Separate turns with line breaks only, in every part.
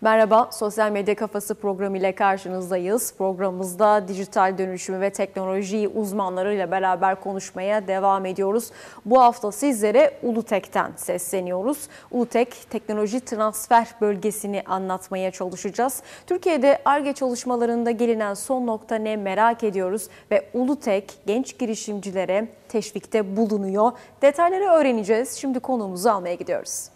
Merhaba, Sosyal Medya Kafası programı ile karşınızdayız. Programımızda dijital dönüşümü ve teknolojiyi uzmanlarıyla beraber konuşmaya devam ediyoruz. Bu hafta sizlere Ulutek'ten sesleniyoruz. Ulutek, teknoloji transfer bölgesini anlatmaya çalışacağız. Türkiye'de ARGE çalışmalarında gelinen son nokta ne merak ediyoruz ve Ulutek genç girişimcilere teşvikte bulunuyor. Detayları öğreneceğiz. Şimdi konuğumuzu almaya gidiyoruz.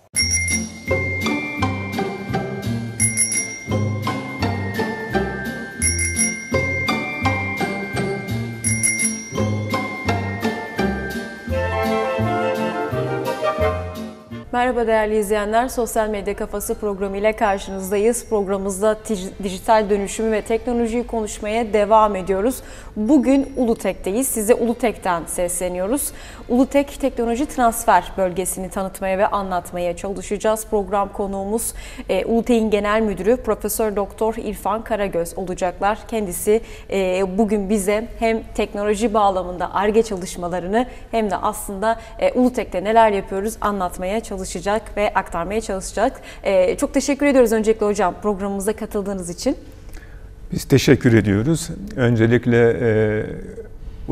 Merhaba değerli izleyenler. Sosyal Medya Kafası programı ile karşınızdayız. Programımızda dijital dönüşümü ve teknolojiyi konuşmaya devam ediyoruz. Bugün Ulutek'teyiz. Size Ulutek'ten sesleniyoruz. Ulutek Teknoloji Transfer Bölgesini tanıtmaya ve anlatmaya çalışacağız. Program konuğumuz e, Ulutek'in Genel Müdürü Profesör Doktor İrfan Karagöz olacaklar. Kendisi e, bugün bize hem teknoloji bağlamında ARGE çalışmalarını hem de aslında e, Ulutek'te neler yapıyoruz anlatmaya çalışacağız çalışacak ve aktarmaya çalışacak. Ee, çok teşekkür ediyoruz öncelikle hocam programımıza katıldığınız için.
Biz teşekkür ediyoruz. Öncelikle e,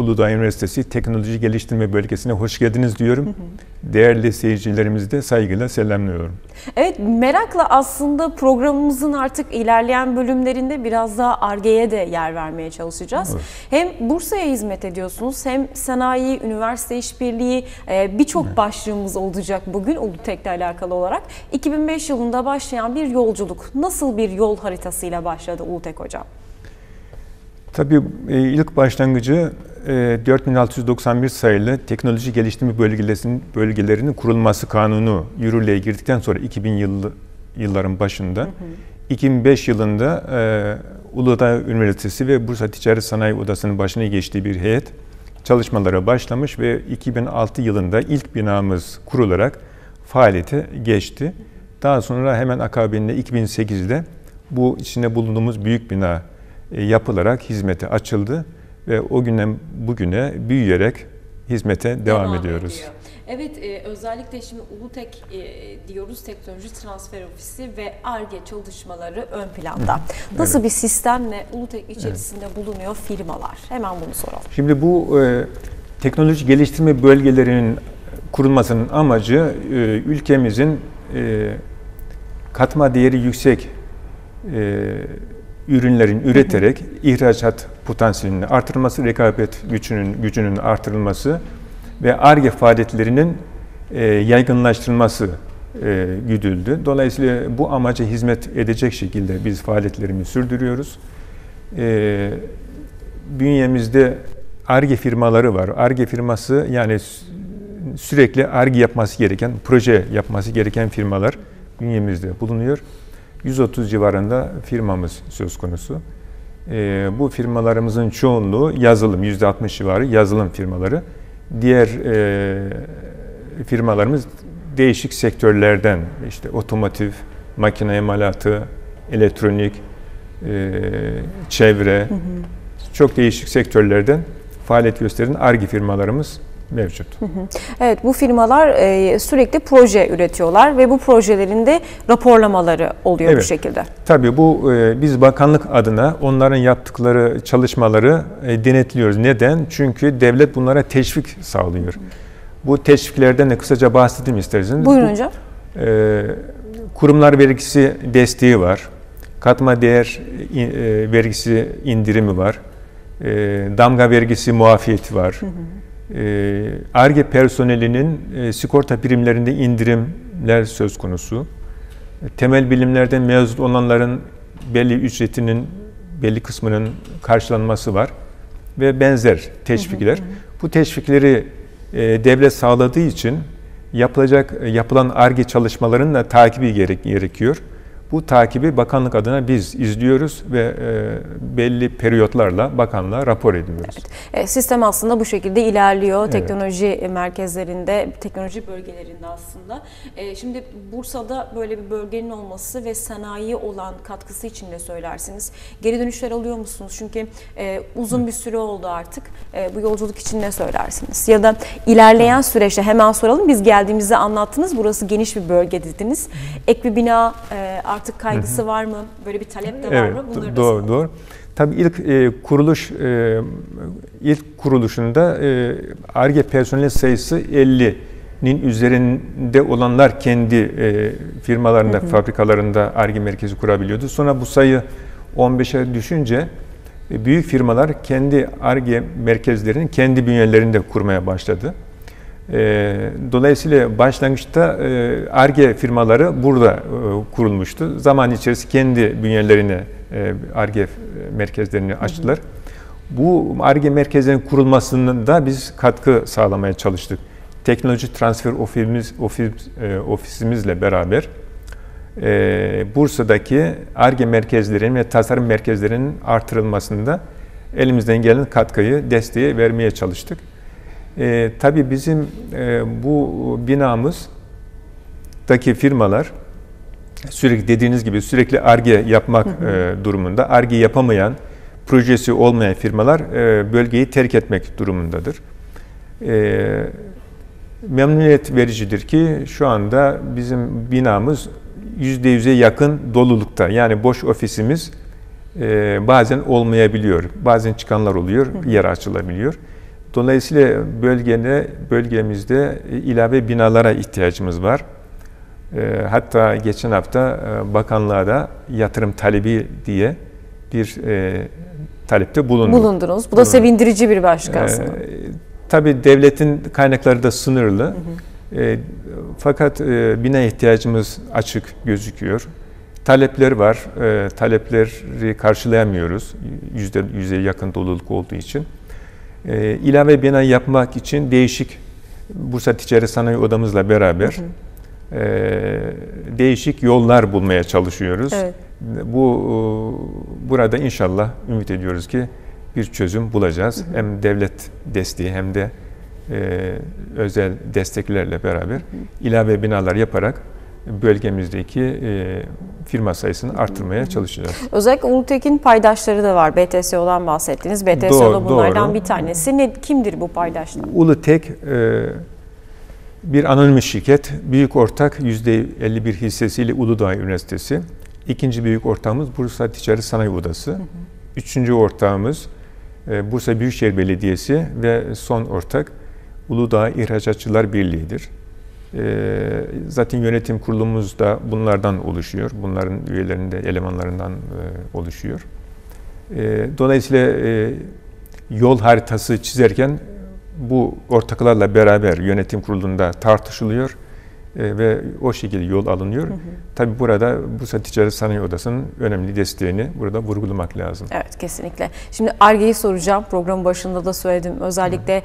Uludağ Üniversitesi Teknoloji Geliştirme Bölgesi'ne hoş geldiniz diyorum. Hı hı. Değerli seyircilerimizi de saygıyla selamlıyorum.
Evet merakla aslında programımızın artık ilerleyen bölümlerinde biraz daha ARGE'ye de yer vermeye çalışacağız. Evet. Hem Bursa'ya hizmet ediyorsunuz hem sanayi, üniversite işbirliği e, birçok evet. başlığımız olacak bugün Ulutek'le alakalı olarak. 2005 yılında başlayan bir yolculuk nasıl bir yol haritasıyla başladı Ulutek Hocam?
Tabii e, ilk başlangıcı 4691 e, sayılı teknoloji geliştirme bölgelerinin, bölgelerinin kurulması kanunu yürürlüğe girdikten sonra 2000 yılı, yılların başında hı hı. 2005 yılında e, Uludağ Üniversitesi ve Bursa Ticaret Sanayi Odası'nın başına geçtiği bir heyet çalışmalara başlamış ve 2006 yılında ilk binamız kurularak faaliyete geçti. Daha sonra hemen akabinde 2008'de bu içinde bulunduğumuz büyük bina yapılarak hizmete açıldı ve o günden bugüne büyüyerek hizmete devam, devam ediyoruz. Ediyor.
Evet, e, özellikle şimdi Ulutek e, diyoruz, Teknoloji Transfer Ofisi ve ARGE çalışmaları ön planda. Nasıl evet. bir sistemle Ulutek içerisinde evet. bulunuyor firmalar? Hemen bunu soralım.
Şimdi bu e, teknoloji geliştirme bölgelerinin kurulmasının amacı e, ülkemizin e, katma değeri yüksek e, ürünlerin üreterek ihracat potansiyelini artırılması, rekabet gücünün gücünün artırılması ve ARGE faaliyetlerinin e, yaygınlaştırılması e, güdüldü. Dolayısıyla bu amaca hizmet edecek şekilde biz faaliyetlerimizi sürdürüyoruz. E, bünyemizde ARGE firmaları var. ARGE firması yani sürekli ARGE yapması gereken, proje yapması gereken firmalar bünyemizde bulunuyor. 130 civarında firmamız söz konusu. E, bu firmalarımızın çoğunluğu yazılım, %60 civarı yazılım firmaları. Diğer e, firmalarımız değişik sektörlerden, işte otomotiv, makine emalatı, elektronik, e, çevre, hı hı. çok değişik sektörlerden faaliyet gösteren ARGE firmalarımız mevcut.
Evet bu firmalar e, sürekli proje üretiyorlar ve bu projelerin de raporlamaları oluyor evet. bu şekilde.
Tabii bu e, biz bakanlık adına onların yaptıkları çalışmaları e, denetliyoruz. Neden? Çünkü devlet bunlara teşvik sağlıyor. Bu teşviklerden de kısaca bahsedeyim isterseniz.
Buyurun bu, hocam.
kurumlar vergisi desteği var. Katma değer vergisi indirimi var. damga vergisi muafiyeti var. Hı hı ARGE personelinin e, sigorta primlerinde indirimler söz konusu. Temel bilimlerden mezun olanların belli ücretinin belli kısmının karşılanması var ve benzer teşvikler. Hı hı hı. Bu teşvikleri e, devlet sağladığı için yapılacak yapılan ARGE çalışmalarının da takibi gerek, gerekiyor. Bu takibi bakanlık adına biz izliyoruz ve e, belli periyotlarla bakanlığa rapor ediyoruz. Evet.
E, sistem aslında bu şekilde ilerliyor. Evet. Teknoloji merkezlerinde, teknoloji bölgelerinde aslında. E, şimdi Bursa'da böyle bir bölgenin olması ve sanayi olan katkısı için de söylersiniz. Geri dönüşler alıyor musunuz? Çünkü e, uzun bir süre oldu artık. E, bu yolculuk için ne söylersiniz? Ya da ilerleyen süreçte hemen soralım. Biz geldiğimizde anlattınız. Burası geniş bir bölge dediniz. Ek bir bina e, artık kaygısı var mı? Böyle bir talep de var
Evet,
mı? Bunları
doğru, doğru. Tabii ilk e, kuruluş e, ilk kuruluşunda e, ARGE personel sayısı 50'nin üzerinde olanlar kendi e, firmalarında, fabrikalarında ARGE merkezi kurabiliyordu. Sonra bu sayı 15'e düşünce e, büyük firmalar kendi ARGE merkezlerini kendi bünyelerinde kurmaya başladı. E, Dolayısıyla başlangıçta ARGE firmaları burada e, kurulmuştu. Zaman içerisinde kendi bünyelerine ARGE merkezlerini açtılar. Bu ARGE merkezlerinin kurulmasının da biz katkı sağlamaya çalıştık. Teknoloji transfer ofisimiz, ofis, e, ofisimizle beraber e, Bursa'daki ARGE merkezlerinin ve tasarım merkezlerinin artırılmasında elimizden gelen katkıyı, desteği vermeye çalıştık. E, tabii bizim e, bu binamızdaki firmalar sürekli dediğiniz gibi sürekli ARGE yapmak e, durumunda. ARGE yapamayan, projesi olmayan firmalar e, bölgeyi terk etmek durumundadır. E, memnuniyet vericidir ki şu anda bizim binamız %100'e yakın dolulukta. Yani boş ofisimiz e, bazen olmayabiliyor. Bazen çıkanlar oluyor, yer açılabiliyor. Dolayısıyla bölgede, bölgemizde ilave binalara ihtiyacımız var. E, hatta geçen hafta e, bakanlığa da yatırım talebi diye bir e, talepte bulunduk.
Bulundunuz. Bu da sevindirici bir başlık aslında.
Tabii devletin kaynakları da sınırlı. Hı hı. E, fakat e, bina ihtiyacımız açık gözüküyor. Talepler var. E, talepleri karşılayamıyoruz. Yüzde yüze yakın doluluk olduğu için. E, ilave bina yapmak için değişik Bursa Ticaret Sanayi Odamızla beraber hı hı değişik yollar bulmaya çalışıyoruz. Evet. Bu burada inşallah ümit ediyoruz ki bir çözüm bulacağız. Hı hı. Hem devlet desteği hem de e, özel desteklerle beraber ilave binalar yaparak bölgemizdeki e, firma sayısını artırmaya çalışacağız.
Özellikle Ulutek'in paydaşları da var. BTSO'dan bahsettiniz. BTSO da bunlardan doğru. bir tanesi. Ne, kimdir bu paydaşlar?
Ulutek e, bir anonim şirket, büyük ortak %51 hissesiyle Uludağ Üniversitesi. İkinci büyük ortağımız Bursa Ticaret Sanayi Odası. Hı hı. Üçüncü ortağımız e, Bursa Büyükşehir Belediyesi ve son ortak Uludağ İhracatçılar Birliği'dir. E, zaten yönetim kurulumuz da bunlardan oluşuyor. Bunların üyelerinde, elemanlarından e, oluşuyor. Dolayısıyla yol haritası çizerken bu ortaklarla beraber yönetim kurulunda tartışılıyor e, ve o şekilde yol alınıyor. Hı hı. Tabii burada Bursa Ticaret Sanayi Odası'nın önemli desteğini burada vurgulamak lazım.
Evet kesinlikle. Şimdi ARGE'yi soracağım. Programın başında da söyledim. Özellikle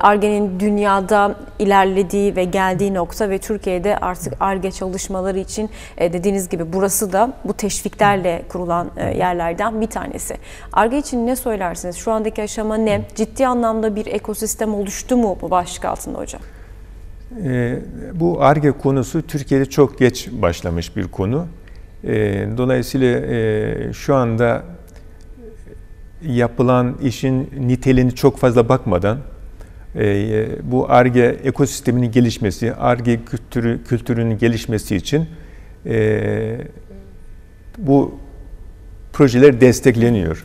ARGE'nin e, dünyada ilerlediği ve geldiği nokta ve Türkiye'de artık ARGE çalışmaları için e, dediğiniz gibi burası da bu teşviklerle kurulan e, yerlerden bir tanesi. ARGE için ne söylersiniz? Şu andaki aşama ne? Ciddi anlamda bir ekosistem oluştu mu bu başlık altında hocam?
E, bu ARGE konusu Türkiye'de çok geç başlamış bir konu. E, dolayısıyla e, şu anda yapılan işin niteliğini çok fazla bakmadan e, bu ARGE ekosisteminin gelişmesi, ARGE kültürü, kültürünün gelişmesi için e, bu projeler destekleniyor.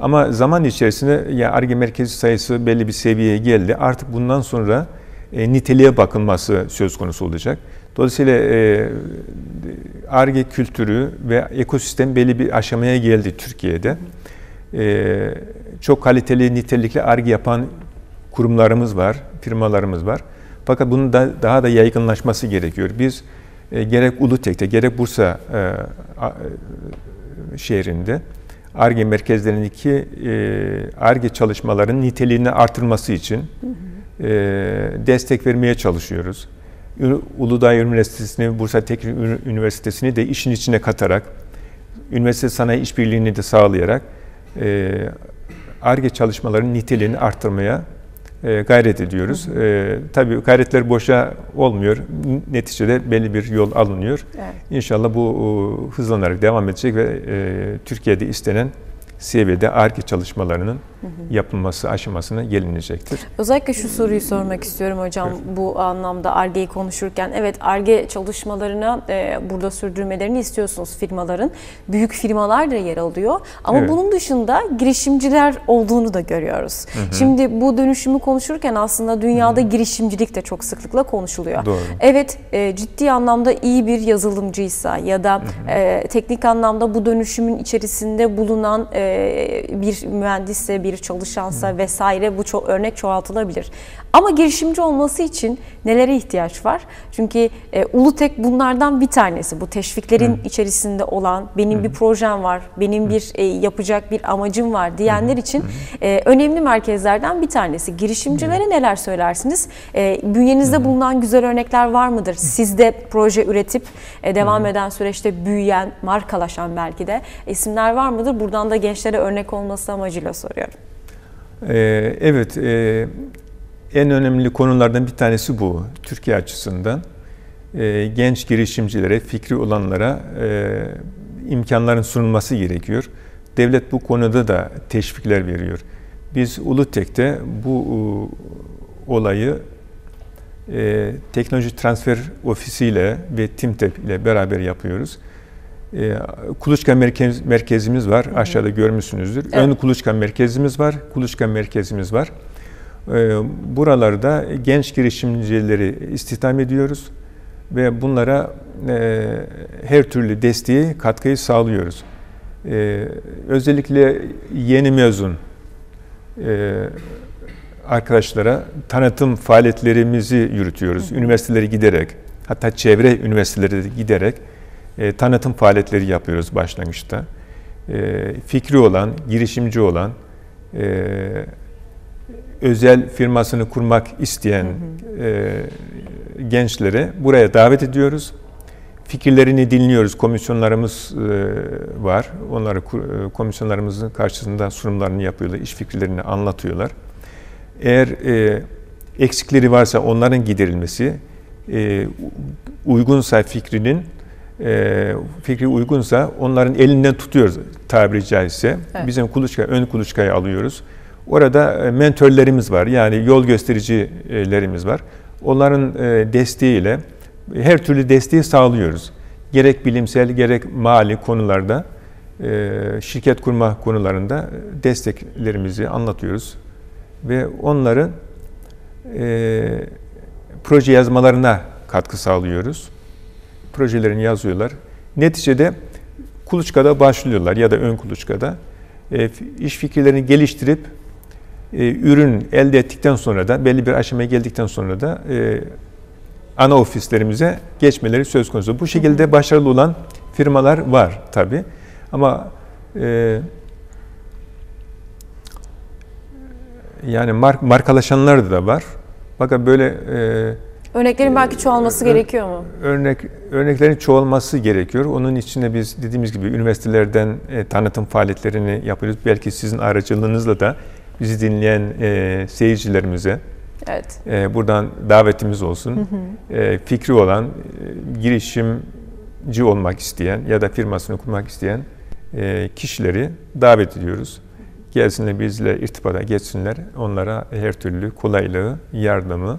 Ama zaman içerisinde ya ARGE merkezi sayısı belli bir seviyeye geldi. Artık bundan sonra e, niteliğe bakılması söz konusu olacak. Dolayısıyla ARGE e, kültürü ve ekosistem belli bir aşamaya geldi Türkiye'de. E, çok kaliteli, nitelikli ARGE yapan kurumlarımız var, firmalarımız var. Fakat bunun da daha da yaygınlaşması gerekiyor. Biz e, gerek Ulutek'te gerek Bursa e, e, şehrinde ARGE merkezlerindeki ARGE e, çalışmaların niteliğini artırması için hı hı destek vermeye çalışıyoruz. Uludağ Üniversitesi'ni, Bursa Teknik Üniversitesi'ni de işin içine katarak, üniversite sanayi işbirliğini de sağlayarak ARGE e, çalışmalarının niteliğini arttırmaya e, gayret ediyoruz. E, tabii gayretler boşa olmuyor. Neticede belli bir yol alınıyor. Evet. İnşallah bu hızlanarak devam edecek ve e, Türkiye'de istenen seviyede ARGE çalışmalarının yapılması aşamasına gelinecektir.
Özellikle şu soruyu sormak istiyorum hocam
Evet.
bu anlamda ARGE'yi konuşurken. Evet ARGE çalışmalarına e, burada sürdürmelerini istiyorsunuz firmaların. Büyük firmalar da yer alıyor. Ama
Evet.
bunun dışında girişimciler olduğunu da görüyoruz. Şimdi bu dönüşümü konuşurken aslında dünyada girişimcilik de çok sıklıkla konuşuluyor.
Doğru.
Evet e, ciddi anlamda iyi bir yazılımcıysa ya da e, teknik anlamda bu dönüşümün içerisinde bulunan e, bir mühendisse, bir çalışansa vesaire bu çok örnek çoğaltılabilir. Ama girişimci olması için nelere ihtiyaç var? Çünkü e, Ulutek bunlardan bir tanesi. Bu teşviklerin içerisinde olan benim bir projem var, benim bir e, yapacak bir amacım var diyenler için e, önemli merkezlerden bir tanesi. Girişimcilere neler söylersiniz? E, bünyenizde bulunan güzel örnekler var mıdır? Sizde proje üretip e, devam eden süreçte büyüyen, markalaşan belki de isimler var mıdır? Buradan da gençlere örnek olması amacıyla soruyorum.
Ee, evet, e, en önemli konulardan bir tanesi bu. Türkiye açısından e, genç girişimcilere, fikri olanlara e, imkanların sunulması gerekiyor. Devlet bu konuda da teşvikler veriyor. Biz Ulutek'te bu e, olayı e, Teknoloji Transfer Ofisi ile ve TİMTEP ile beraber yapıyoruz. E, kuluçka merkez, merkezimiz var. Aşağıda görmüşsünüzdür.
Evet.
Ön kuluçka merkezimiz var. Kuluçka merkezimiz var. E, buralarda genç girişimcileri istihdam ediyoruz ve bunlara e, her türlü desteği, katkıyı sağlıyoruz. E, özellikle yeni mezun e, arkadaşlara tanıtım faaliyetlerimizi yürütüyoruz. Üniversitelere giderek, hatta çevre üniversitelere de giderek e, tanıtım faaliyetleri yapıyoruz başlangıçta. E, fikri olan, girişimci olan, e, özel firmasını kurmak isteyen e, gençlere buraya davet ediyoruz. Fikirlerini dinliyoruz. Komisyonlarımız e, var. Onları e, komisyonlarımızın karşısında sunumlarını yapıyorlar. iş fikirlerini anlatıyorlar. Eğer e, eksikleri varsa onların giderilmesi, e, uygunsa fikrinin e, fikri uygunsa onların elinden tutuyoruz tabiri caizse.
Evet.
Bizim kuluçka, ön kuluçkayı alıyoruz. Orada e, mentörlerimiz var. Yani yol göstericilerimiz var. Onların e, desteğiyle her türlü desteği sağlıyoruz. Gerek bilimsel gerek mali konularda e, şirket kurma konularında desteklerimizi anlatıyoruz ve onların proje yazmalarına katkı sağlıyoruz. Projelerini yazıyorlar. Neticede kuluçkada başlıyorlar ya da ön kuluçkada. İş fikirlerini geliştirip e, ürün elde ettikten sonra da belli bir aşamaya geldikten sonra da e, ana ofislerimize geçmeleri söz konusu. Bu şekilde başarılı olan firmalar var tabi. Ama e, yani mark, markalaşanlar da var. Fakat böyle e,
Örneklerin belki çoğalması
Ö-
gerekiyor mu?
örnek örneklerin çoğalması gerekiyor. Onun için de biz dediğimiz gibi üniversitelerden e, tanıtım faaliyetlerini yapıyoruz. Belki sizin aracılığınızla da bizi dinleyen e, seyircilerimize
Evet.
e, buradan davetimiz olsun. E, fikri olan, e, girişimci olmak isteyen ya da firmasını kurmak isteyen e, kişileri davet ediyoruz. Gelsinler bizle irtibata geçsinler. Onlara her türlü kolaylığı, yardımı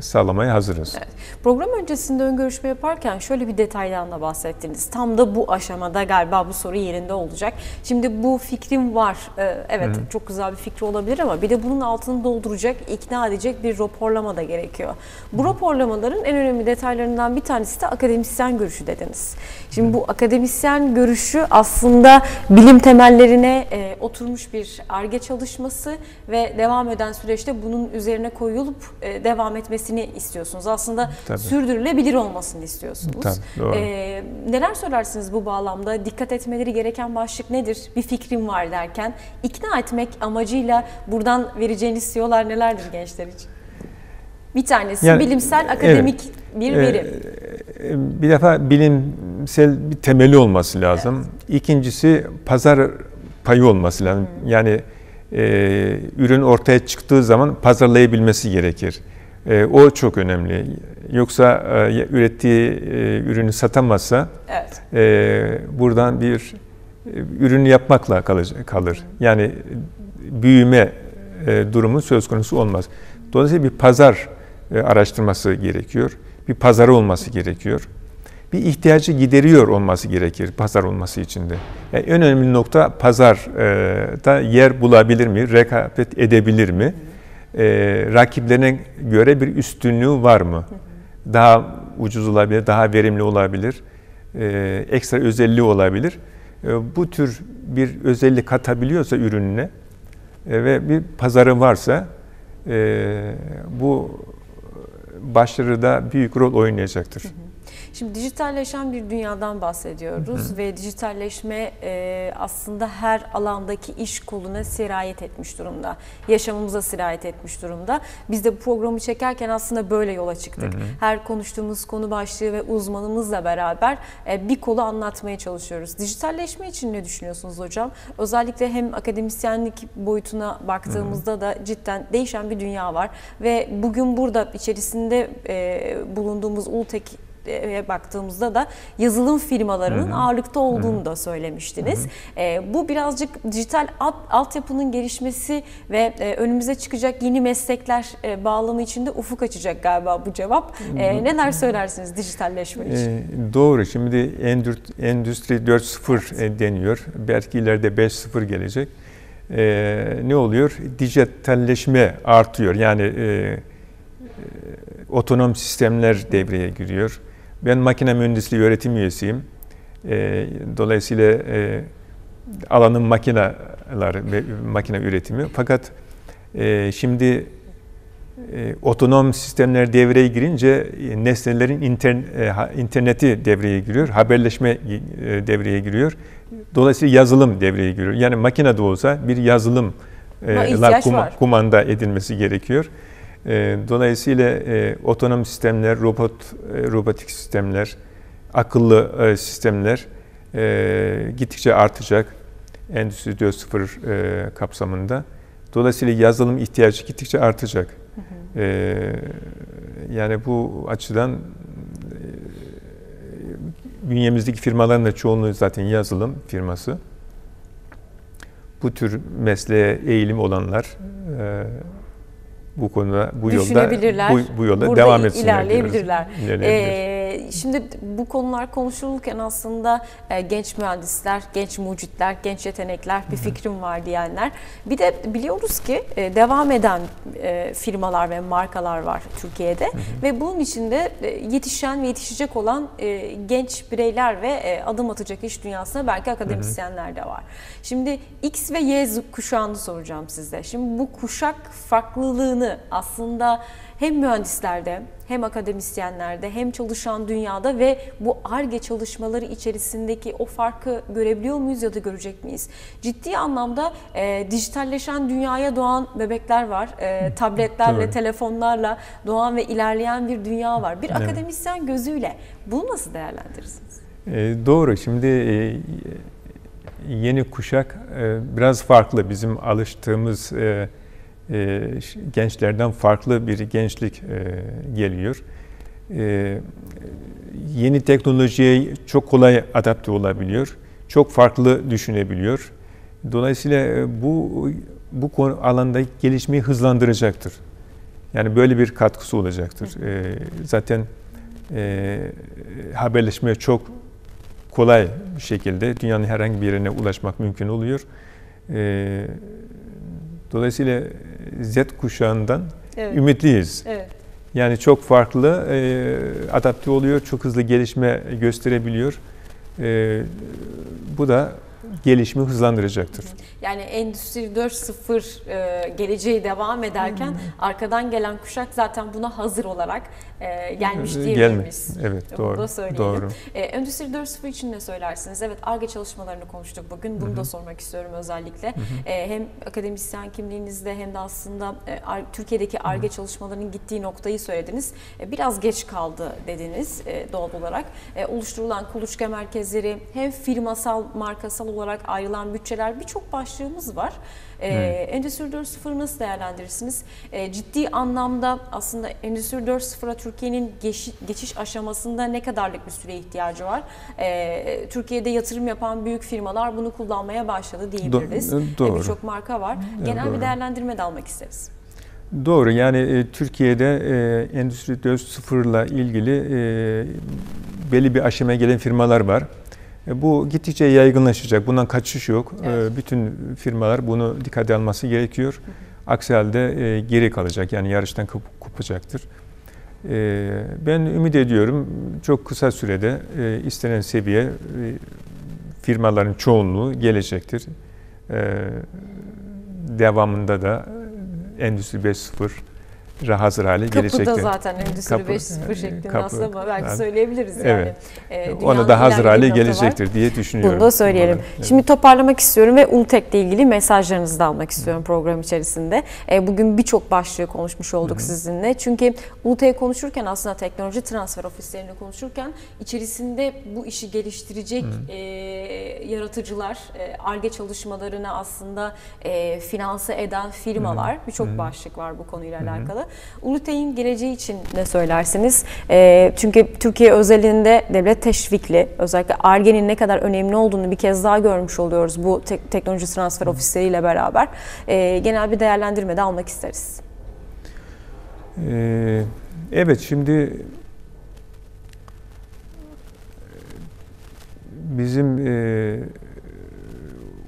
sağlamaya hazırız.
Program öncesinde ön görüşme yaparken şöyle bir detaydan da bahsettiniz. Tam da bu aşamada galiba bu soru yerinde olacak. Şimdi bu fikrim var. Ee, Evet çok güzel bir fikri olabilir ama bir de bunun altını dolduracak, ikna edecek bir raporlama da gerekiyor. Bu raporlamaların en önemli detaylarından bir tanesi de akademisyen görüşü dediniz. Şimdi bu akademisyen görüşü aslında bilim temellerine e, oturmuş bir ARGE çalışması ve devam eden süreçte bunun üzerine koyulup e, devam etmesini istiyorsunuz. Aslında
Tabii.
sürdürülebilir olmasını istiyorsunuz.
Tabii, doğru.
E, neler söylersiniz bu bağlamda? Dikkat etmeleri gereken başlık nedir? Bir fikrim var derken ikna etmek amacıyla buradan vereceğiniz siyolar nelerdir gençler için? Bir tanesi
Yani,
bilimsel, akademik bir
Ee,
verim.
e, Bir defa bilimsel bir temeli olması lazım. İkincisi pazar payı olması lazım. Yani e, ürün ortaya çıktığı zaman pazarlayabilmesi gerekir. E, o çok önemli. Yoksa e, ürettiği e, ürünü satamazsa
Evet.
e, buradan bir ürünü yapmakla kalır. Yani büyüme durumu söz konusu olmaz. Dolayısıyla bir pazar araştırması gerekiyor. Bir pazarı olması gerekiyor. Bir ihtiyacı gideriyor olması gerekir pazar olması için de. Yani en önemli nokta pazarda yer bulabilir mi, rekabet edebilir mi? Rakiplerine göre bir üstünlüğü var mı? Daha ucuz olabilir, daha verimli olabilir, ekstra özelliği olabilir. bu tür bir özellik katabiliyorsa ürününe ve bir pazarı varsa bu başarıda büyük rol oynayacaktır. Hı hı.
Şimdi dijitalleşen bir dünyadan bahsediyoruz hı hı. ve dijitalleşme e, aslında her alandaki iş koluna sirayet etmiş durumda. Yaşamımıza sirayet etmiş durumda. Biz de bu programı çekerken aslında böyle yola çıktık. Hı hı. Her konuştuğumuz konu başlığı ve uzmanımızla beraber e, bir kolu anlatmaya çalışıyoruz. Dijitalleşme için ne düşünüyorsunuz hocam? Özellikle hem akademisyenlik boyutuna baktığımızda hı hı. da cidden değişen bir dünya var ve bugün burada içerisinde e, bulunduğumuz Ultek baktığımızda da yazılım firmalarının Hı-hı. ağırlıkta olduğunu Hı-hı. da söylemiştiniz. E, bu birazcık dijital alt, altyapının gelişmesi ve e, önümüze çıkacak yeni meslekler e, bağlamı içinde ufuk açacak galiba bu cevap. E, neler söylersiniz dijitalleşme için? E,
doğru. Şimdi Endüstri 4.0 evet. deniyor. Belki ileride 5.0 gelecek. E, ne oluyor? Dijitalleşme artıyor. Yani e, e, otonom sistemler devreye giriyor. Ben makine mühendisliği öğretim üyesiyim. E, dolayısıyla e, alanım makineler ve makine üretimi. Fakat e, şimdi e, otonom sistemler devreye girince e, nesnelerin e, interneti devreye giriyor, haberleşme e, devreye giriyor. Dolayısıyla yazılım devreye giriyor. Yani makine de olsa bir yazılım e, kum, kumanda edilmesi gerekiyor. Ee, dolayısıyla e, otonom sistemler, robot, e, robotik sistemler, akıllı e, sistemler gittikçe artacak Endüstri 4.0 kapsamında. Dolayısıyla yazılım ihtiyacı gittikçe artacak. Hı hı. yani bu açıdan bünyemizdeki firmaların da çoğunluğu zaten yazılım firması. Bu tür mesleğe eğilim olanlar bu konuda bu yolda bu, bu yolda devam etsinler
ilerleyebilirler. Ee, şimdi bu konular konuşulurken aslında e, genç mühendisler, genç mucitler, genç yetenekler bir fikrim var diyenler. Bir de biliyoruz ki e, devam eden e, firmalar ve markalar var Türkiye'de hı hı. ve bunun içinde e, yetişen ve yetişecek olan e, genç bireyler ve e, adım atacak iş dünyasına belki akademisyenler de var. Şimdi X ve Y kuşağını soracağım size. Şimdi bu kuşak farklılığını aslında hem mühendislerde hem akademisyenlerde hem çalışan dünyada ve bu ARGE çalışmaları içerisindeki o farkı görebiliyor muyuz ya da görecek miyiz? Ciddi anlamda e, dijitalleşen dünyaya doğan bebekler var. E, tabletlerle, Tabii. telefonlarla doğan ve ilerleyen bir dünya var. Bir evet. akademisyen gözüyle bunu nasıl değerlendirirsiniz?
E, doğru. Şimdi e, yeni kuşak e, biraz farklı bizim alıştığımız e, e, gençlerden farklı bir gençlik e, geliyor. E, yeni teknolojiye çok kolay adapte olabiliyor. Çok farklı düşünebiliyor. Dolayısıyla e, bu bu konu alanda gelişmeyi hızlandıracaktır. Yani böyle bir katkısı olacaktır. E, zaten e, haberleşmeye çok kolay bir şekilde dünyanın herhangi bir yerine ulaşmak mümkün oluyor. E, dolayısıyla Z kuşağından evet. ümitliyiz. Evet. Yani çok farklı e, adapte oluyor, çok hızlı gelişme gösterebiliyor. E, bu da gelişimi hızlandıracaktır.
Yani Endüstri 4.0 e, geleceği devam ederken hmm. arkadan gelen kuşak zaten buna hazır olarak e, gelmiş diyebiliriz.
Evet doğru. Bunu da söyleyelim. Doğru.
E, Endüstri 4.0 için ne söylersiniz? Evet ARGE çalışmalarını konuştuk bugün. Bunu Hı-hı. da sormak istiyorum özellikle. E, hem akademisyen kimliğinizde hem de aslında e, Türkiye'deki ARGE çalışmalarının gittiği noktayı söylediniz. E, biraz geç kaldı dediniz e, doğal olarak. E, oluşturulan kuluçka merkezleri hem firmasal, markasal olarak ayrılan bütçeler birçok başlığımız var. E, Endüstri 4.0'ı nasıl değerlendirirsiniz? E, ciddi anlamda aslında Endüstri 4.0'a Türkiye'nin geçiş, geçiş aşamasında ne kadarlık bir süre ihtiyacı var? Ee, Türkiye'de yatırım yapan büyük firmalar bunu kullanmaya başladı diyebiliriz.
Do- doğru.
Birçok marka var. Genel
doğru.
bir değerlendirme de almak isteriz.
Doğru yani e, Türkiye'de e, Endüstri 4.0 ile ilgili e, belli bir aşamaya gelen firmalar var. E, bu gittikçe yaygınlaşacak. Bundan kaçış yok. E,
Evet.
bütün firmalar bunu dikkate alması gerekiyor. Aksi halde e, geri kalacak yani yarıştan kop- kopacaktır. E, ben ümit ediyorum çok kısa sürede e, istenen seviye e, firmaların çoğunluğu gelecektir. E, devamında da Endüstri 5.0 hazır hale gelecektir.
Kapıda zaten Endüstri
Kapı-
5.0 şeklinde
kapı-
aslında ama belki söyleyebiliriz yani.
Evet.
Ee,
Ona da hazır hale gelecektir diye düşünüyorum.
Bunu da söyleyelim.
Evet.
Şimdi toparlamak istiyorum ve Ultek'le ilgili mesajlarınızı da almak istiyorum program içerisinde. E, Bugün birçok başlığı konuşmuş olduk sizinle. Çünkü Ultek'i konuşurken aslında teknoloji transfer ofislerini konuşurken içerisinde bu işi geliştirecek e, yaratıcılar, e, ARGE çalışmalarını aslında e, finanse eden firmalar birçok başlık var bu konuyla alakalı. Ulutek'in geleceği için ne söylersiniz? E, çünkü Türkiye özelinde devlet teşvikli, özellikle ARGE'nin ne kadar önemli olduğunu bir kez daha görmüş oluyoruz bu tek- teknoloji transfer ofisleriyle beraber. E, genel bir değerlendirme de almak isteriz.
Ee, evet şimdi bizim e,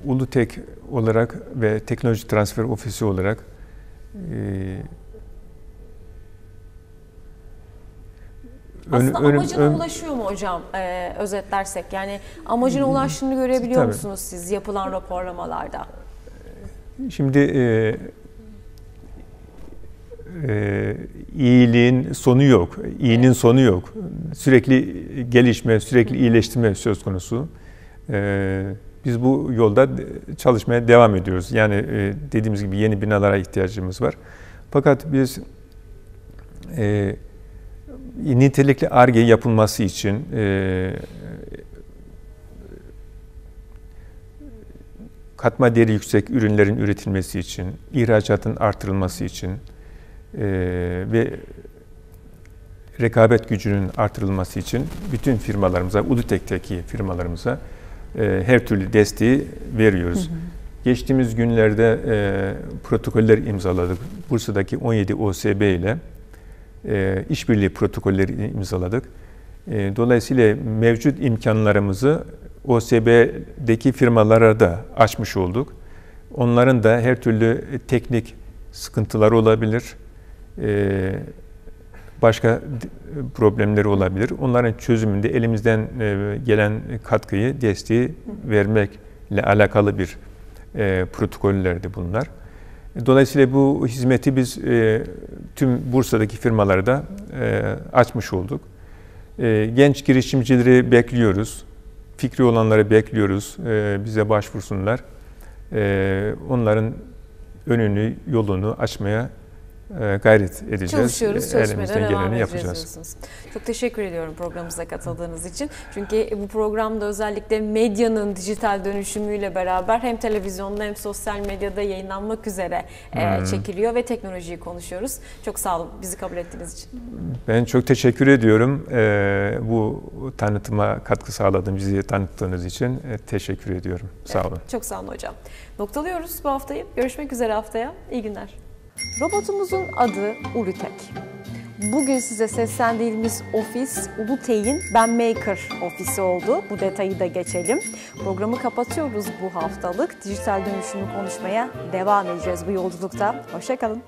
Ulutek olarak ve Teknoloji Transfer Ofisi olarak e,
Aslında
ön-
amacına
ön-
ulaşıyor mu hocam e, özetlersek? Yani amacına ulaştığını görebiliyor
Tabii.
musunuz siz yapılan raporlamalarda?
Şimdi e, e, iyiliğin sonu yok, iyinin sonu yok. Sürekli gelişme, sürekli iyileştirme söz konusu. E, biz bu yolda çalışmaya devam ediyoruz. Yani e, dediğimiz gibi yeni binalara ihtiyacımız var. Fakat biz e, nitelikli ARGE yapılması için e, katma değeri yüksek ürünlerin üretilmesi için, ihracatın artırılması için e, ve rekabet gücünün artırılması için bütün firmalarımıza, Ulutek'teki firmalarımıza e, her türlü desteği veriyoruz. Geçtiğimiz günlerde e, protokoller imzaladık. Bursa'daki 17 OSB ile e, işbirliği protokolleri imzaladık. E, dolayısıyla mevcut imkanlarımızı OSB'deki firmalara da açmış olduk. Onların da her türlü teknik sıkıntıları olabilir, e, başka problemleri olabilir. Onların çözümünde elimizden e, gelen katkıyı, desteği vermekle alakalı bir protokollerdi bunlar. Dolayısıyla bu hizmeti biz e, tüm Bursa'daki firmalara da e, açmış olduk. E, genç girişimcileri bekliyoruz. Fikri olanları bekliyoruz. E, bize başvursunlar. E, onların önünü, yolunu açmaya gayret edeceğiz.
Çalışıyoruz,
E,
çalışmaya devam
yapacağız.
diyorsunuz. Çok teşekkür ediyorum programımıza katıldığınız için. Çünkü bu programda özellikle medyanın dijital dönüşümüyle beraber hem televizyonda hem sosyal medyada yayınlanmak üzere e, çekiliyor ve teknolojiyi konuşuyoruz. Çok sağ olun bizi kabul ettiğiniz için.
Ben çok teşekkür ediyorum. E, bu tanıtıma katkı sağladığınız, bizi tanıttığınız için e, teşekkür ediyorum. Sağ olun.
Çok sağ olun hocam. Noktalıyoruz bu haftayı. Görüşmek üzere haftaya. İyi günler. Robotumuzun adı Ulutek. Bugün size seslendiğimiz ofis Ulutek'in Ben Maker ofisi oldu. Bu detayı da geçelim. Programı kapatıyoruz bu haftalık. Dijital dönüşümü konuşmaya devam edeceğiz bu yolculukta. Hoşçakalın.